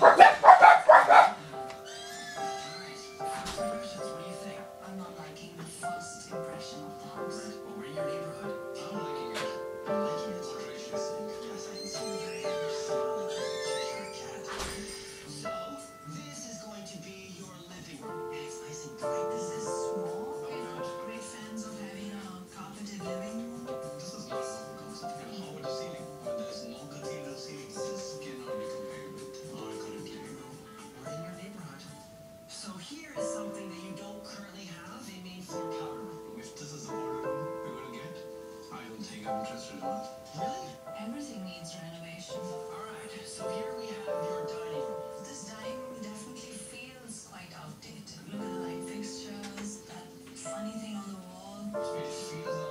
Ruff. Jesus.